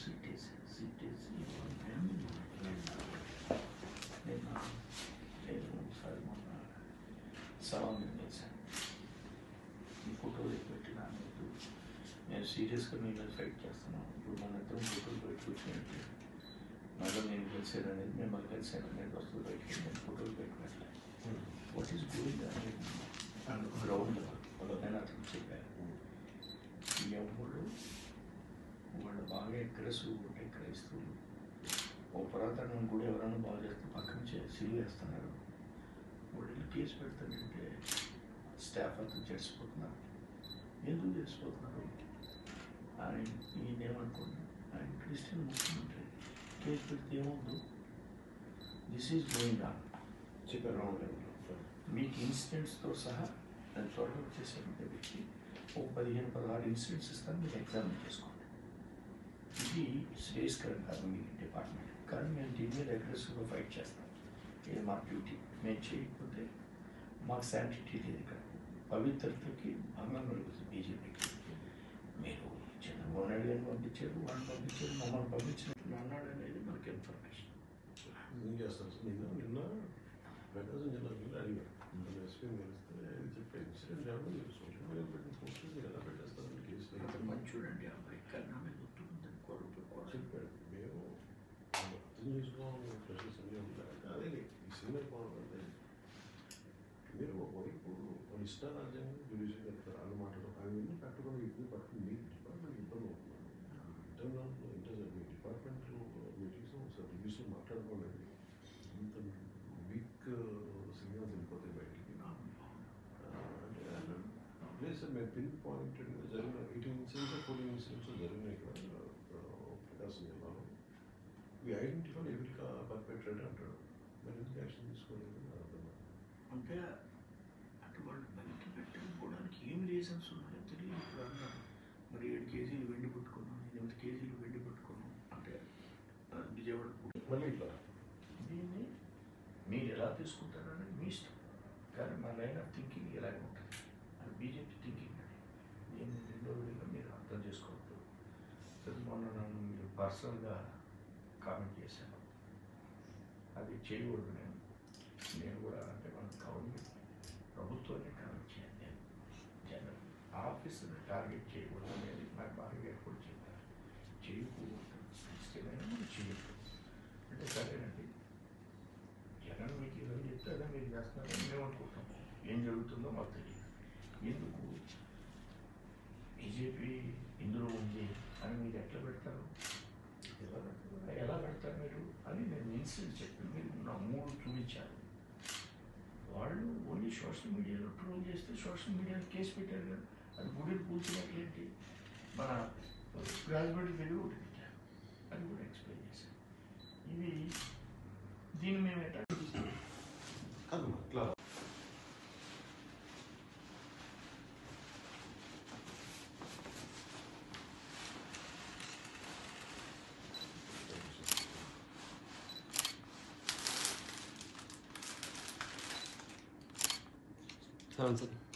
సిట్టేసి సిట్టేసి నేను నేను ఒకసారి మొన్న సరౌండింగ్ చేశాను ఈ ఫోటోలు పెట్టిన మీకు నేను సీరియస్గా మీ మీద ఫైట్ చేస్తున్నాను ఇప్పుడు మన ఇద్దరం ఫోటోలు పెట్టి కూర్చున్నట్టు మళ్ళీ నేను కలిసాను అనేది మిమ్మల్ని కలిసాను అనేది వస్తుంది బయటికి నేను ఫోటోలు పెట్టి పెట్టలేదు వాట్ ఈస్ గోయింగ్ అనేది గ్రౌండ్ నేను aggressive ఉంటే క్రైస్తవులు ఓ పురాతనం కూడా ఎవరైనా బాగా చేస్తే పక్కన సిరి వేస్తున్నారు. వాళ్ళు కేసు పెడతానంటే స్టాఫ్ అంతా చేసిపోతున్నారు ఎందుకు చేసిపోతున్నారు ఆయన ఈయనేమనుకోండి ఆయన క్రిస్టియన్ ముఖ్యమంత్రి. కేసు పెడితే ఏమవుద్దు? దిస్ ఈజ్ గోయింగ్ ఆన్ చెప్పారు రావుండ్ మీకు ఇన్సిడెంట్స్తో సహా నేను త్వరగా వచ్చేసాను వ్యక్తి ఒక పదిహేను పదహారు ఇన్సిడెంట్స్ ఇస్తాను మీరు ఎగ్జామిన్ చేసుకోండి. ఇది శ్రేయస్కరం కాదు మీ డిపార్ట్మెంట్ కానీ మేము దీని మీద అగ్రెసివ్గా ఫైట్ చేస్తాం ఇది మా డ్యూటీ మేము చేయకపోతే మాకు శాంటిటీ లేదు ఇక్కడ పవిత్రతకి భంగం కలుగుతుంది బీజేపీకి మీరు చంద్రబాబు నాయుడు గారిని పంపించారు వాళ్ళని పంపించారు మమ్మల్ని పంపించినట్టు అన్నాడు అనేది మనకి ఇన్ఫర్మేషన్ ఏం చేస్తారు సార్ నిన్న నిన్న ప్రకాశం జిల్లాకి వెళ్ళి అడిగారు మన ఎస్పీ కలిస్తే ఆయన చెప్పే ఇన్సిడెంట్ ఏమో మీరు సోషల్ మీడియా పెట్టిన పోస్ట్ మీరు ఎలా పెట్టేస్తారని కేసు అతను మంచోడండి మీరు ఒకవైపు వాళ్ళు ఇష్టారాజ్యంగా జ్యుడిషియల్ చెప్తారు వాళ్ళు మాట్లాడు అవి ఎన్ని పెట్టకుండా ఇబ్బంది పడుతుంది మీ డిపార్ట్మెంట్ ఇబ్బంది అవుతుంది ఇంటర్నల్ ఇంటర్ మీ డిపార్ట్మెంట్లో మీటింగ్స్ ఒకసారి రివ్యూస్లో మాట్లాడుకోండి ఇంత వీక్ సిగ్నల్స్ వెళ్ళిపోతాయి బయటికి అంటే లేదు సార్ మేము పిన్ పాయింట్ జరిగిన ఎయిటీన్ ఇన్సిడెంట్స్ ఫోర్టీన్ ఇన్సిడెంట్స్ జరిగినాయి ఇక్కడ ఆ, ప్రకాశం ఈ ఐడెంటిఫై ఎవరి పర్పెట్రేట్ అంటాడు మరి ఎందుకు యాక్షన్ తీసుకోలేదు కాదు. అంటే అటు వాళ్ళు బయట పెట్టుకోవడానికి ఏం రీజన్స్ ఉన్నాయో తెలియదు ఇప్పుడు అన్నారు మరి ఏడు కేజీలు వెండి పట్టుకున్నాం ఎనిమిది కేజీలు వెండి పట్టుకున్నాం అంటే విజయవాడ మళ్ళీ ఇట్లా? దీన్ని మీరు ఎలా తీసుకుంటారనేది మీ ఇష్టం. కానీ మా లైన్ ఆఫ్ థింకింగ్ ఇలాగే ఉంటుంది. అది బీజేపీ థింకింగ్ అది దీన్ని రెండో విధంగా మీరు అర్థం చేసుకోవద్దు. మొన్న నన్ను మీరు పర్సనల్గా కామెంట్ చేశాను. అది చేయకూడదు నేను. నేను కూడా అంటే మనం గవర్నమెంట్ ప్రభుత్వాన్ని కామెంట్ చేయాలి నేను. జనరల్ ఆఫీసుని టార్గెట్ చేయకూడదు అనేది నాకు బాగా కూడా చెప్పారు. చేయకూడదు. ఇష్టమైన మనం చేయకూడదు అంటే సరేనండి. జనం మీకు ఏదైనా చెప్తే అదే మీరు చేస్తున్నారని మేము అనుకుంటాం. ఏం జరుగుతుందో మాకు తెలియదు. ఎందుకు? బీజేపీ ఇందులో ఉంది అని మీరు ఎట్లా పెడతారు? ఎలా పెడతారు మీరు? అని నేను ఇన్సిడెంట్ చెప్పి మీరు నా మూడు చూపించాను వాళ్ళు ఓన్లీ సోషల్ మీడియాలో ట్రోల్ చేస్తే సోషల్ మీడియాలో కేసు పెట్టారు కదా. అది గుడిని కూల్చినట్లేంటి మన రాజమండ్రి దగ్గర ఒకటి పెట్టారు. అది కూడా ఎక్స్ప్లెయిన్ చేశారు. ఇది దీన్ని మేము ఎట్లా కాదు 看看这里。